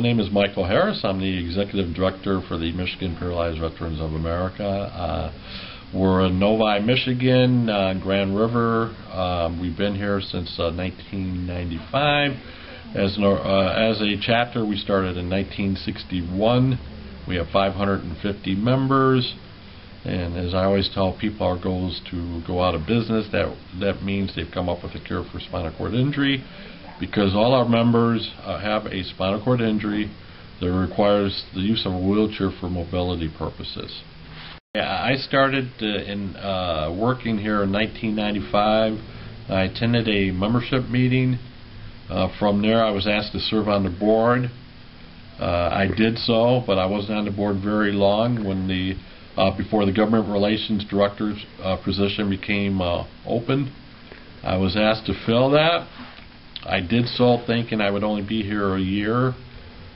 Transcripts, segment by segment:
My name is Michael Harris. I'm the Executive Director for the Michigan Paralyzed Veterans of America. Uh, we're in Novi, Michigan, uh, Grand River. Um, we've been here since uh, 1995. As, uh, as a chapter, we started in 1961. We have 550 members. And as I always tell people, our goal is to go out of business. That that means they've come up with a cure for spinal cord injury, because all our members uh, have a spinal cord injury that requires the use of a wheelchair for mobility purposes. I started uh, in uh, working here in 1995. I attended a membership meeting. Uh, from there, I was asked to serve on the board. Uh, I did so, but I wasn't on the board very long when the uh, before the government relations director's position became open. I was asked to fill that. I did so thinking I would only be here a year.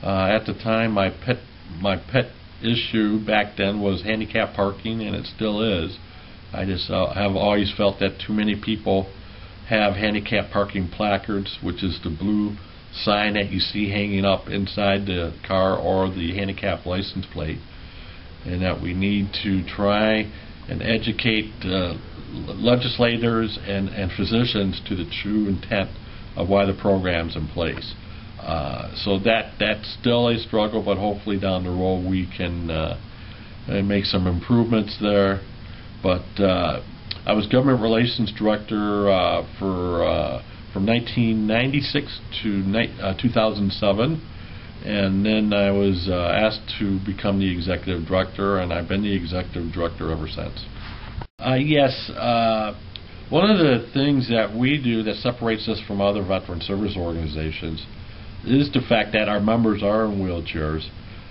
Uh, at the time, my pet my pet issue back then was handicap parking, and it still is. I just uh, have always felt that too many people have handicap parking placards, which is the blue sign that you see hanging up inside the car or the handicap license plate and that we need to try and educate uh, legislators and, and physicians to the true intent of why the program's in place. Uh, so that that's still a struggle, but hopefully down the road we can uh, make some improvements there. But uh, I was government relations director uh, for uh, from 1996 to 2007 and then I was uh, asked to become the executive director, and I've been the executive director ever since. Uh, yes, uh, one of the things that we do that separates us from other veteran service organizations is the fact that our members are in wheelchairs.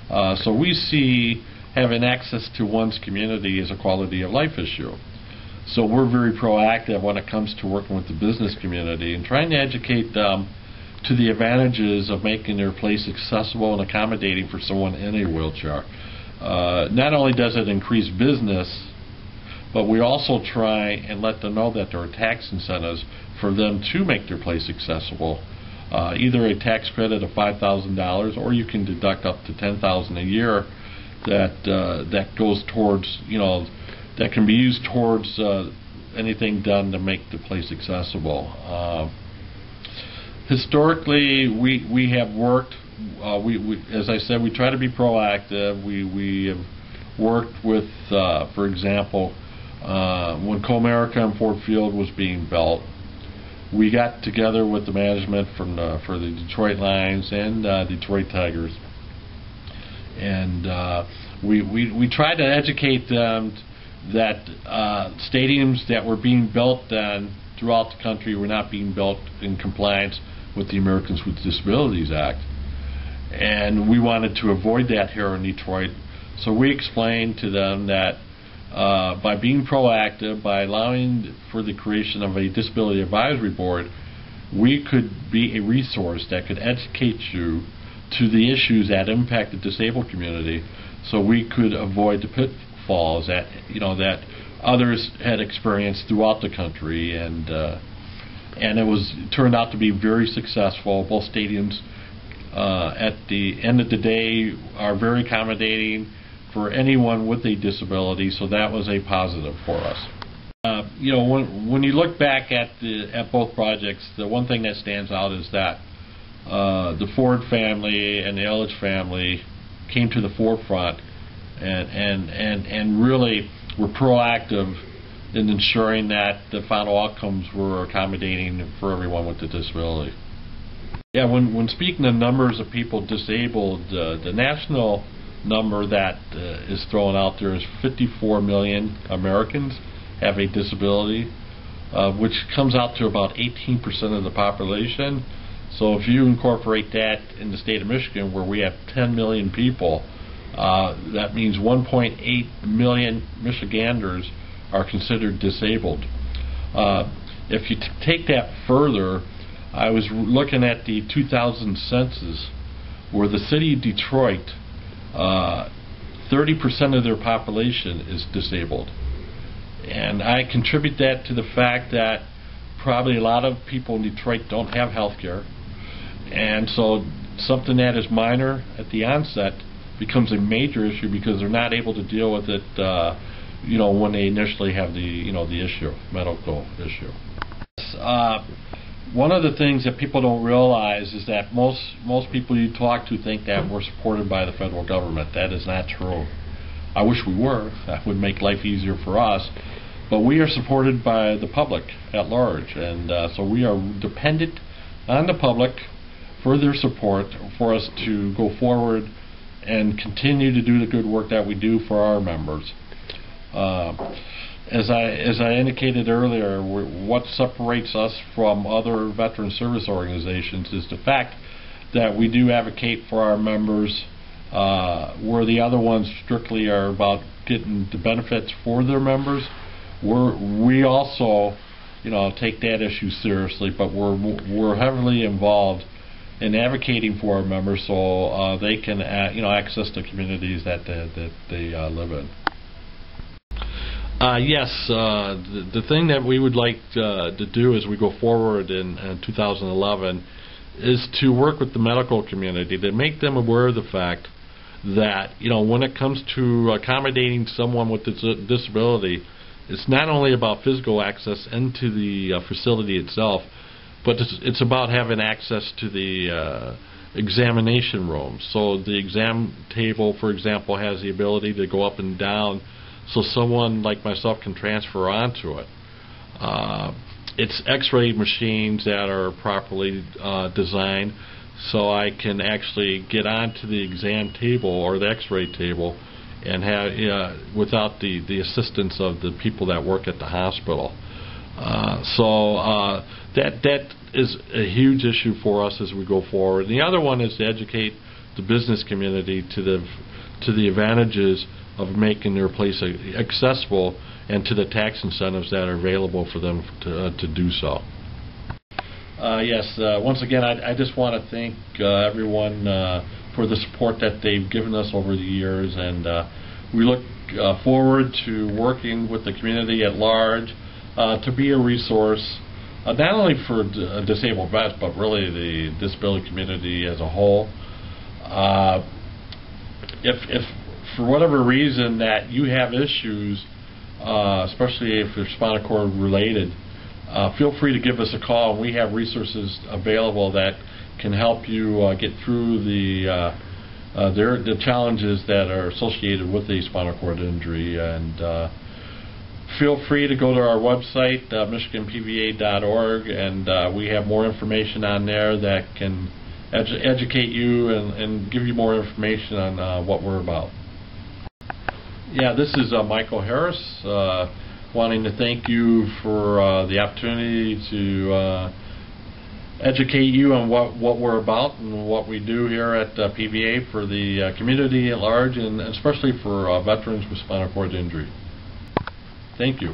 Uh, so we see having access to one's community as a quality of life issue. So we're very proactive when it comes to working with the business community and trying to educate them to the advantages of making their place accessible and accommodating for someone in a wheelchair. Uh, not only does it increase business, but we also try and let them know that there are tax incentives for them to make their place accessible. Uh, either a tax credit of $5,000 or you can deduct up to 10,000 a year that uh, that goes towards, you know, that can be used towards uh, anything done to make the place accessible. Uh, historically, we we have worked. Uh, we, we, as I said, we try to be proactive. We we have worked with, uh, for example, uh, when Comerica and Ford Field was being built, we got together with the management from the, for the Detroit Lions and uh, Detroit Tigers, and uh, we, we we tried to educate them that uh, stadiums that were being built then throughout the country were not being built in compliance with the Americans with Disabilities Act. And we wanted to avoid that here in Detroit. So we explained to them that uh, by being proactive, by allowing for the creation of a disability advisory board, we could be a resource that could educate you to the issues that impact the disabled community so we could avoid the pitfalls that you know that others had experienced throughout the country and uh, and it was turned out to be very successful. Both stadiums, uh, at the end of the day, are very accommodating for anyone with a disability. So that was a positive for us. Uh, you know, when when you look back at the at both projects, the one thing that stands out is that uh, the Ford family and the Ilitch family came to the forefront and and and and really were proactive in ensuring that the final outcomes were accommodating for everyone with a disability. Yeah, when, when speaking of numbers of people disabled, uh, the national number that uh, is thrown out there is 54 million Americans have a disability, uh, which comes out to about 18% of the population. So if you incorporate that in the state of Michigan, where we have 10 million people, uh, that means 1.8 million Michiganders are considered disabled. Uh, if you take that further, I was looking at the 2000 census where the city of Detroit, 30% uh, of their population is disabled. And I contribute that to the fact that probably a lot of people in Detroit don't have health care. And so something that is minor at the onset becomes a major issue because they're not able to deal with it, uh, you know, when they initially have the, you know, the issue, medical issue. Uh, one of the things that people don't realize is that most most people you talk to think that we're supported by the federal government. That is not true. I wish we were. That would make life easier for us. But we are supported by the public at large, and uh, so we are dependent on the public for their support for us to go forward and continue to do the good work that we do for our members. Uh, as I as I indicated earlier, what separates us from other veteran service organizations is the fact that we do advocate for our members, uh, where the other ones strictly are about getting the benefits for their members. We're we also, you know, take that issue seriously, but we're we're heavily involved in advocating for our members so uh, they can, uh, you know, access the communities that they, that they uh, live in. Uh, yes, uh, the, the, thing that we would like uh, to do as we go forward in, in, 2011 is to work with the medical community to make them aware of the fact that you know when it comes to accommodating someone with a disability, it's not only about physical access into the uh, facility itself, but it's, it's, about having access to the uh, examination room. So the exam table, for example, has the ability to go up and down so someone like myself can transfer onto it. Uh, it's x-ray machines that are properly uh, designed so I can actually get onto the exam table or the x-ray table and have uh, without the, the assistance of the people that work at the hospital. Uh, so uh, that that is a huge issue for us as we go forward. And the other one is to educate the business community to the to the advantages of making their place accessible and to the tax incentives that are available for them to, uh, to do so. Uh, yes, uh, once again, I, I just want to thank uh, everyone uh, for the support that they've given us over the years, and uh, we look forward to working with the community at large to be a resource, not only for disabled vets, but really the disability community as a whole. if, if for whatever reason that you have issues, uh, especially if they're spinal cord related, uh, feel free to give us a call. We have resources available that can help you uh, get through the uh, uh, the challenges that are associated with a spinal cord injury. And uh, feel free to go to our website, michiganpva.org, and we have more information on there that can edu educate you and, and, give you more information on what we're about. Yeah, this is uh, Michael Harris, uh, wanting to thank you for uh, the opportunity to uh, educate you on what, what we're about and what we do here at uh, PVA for the uh, community at large and especially for veterans with spinal cord injury. Thank you.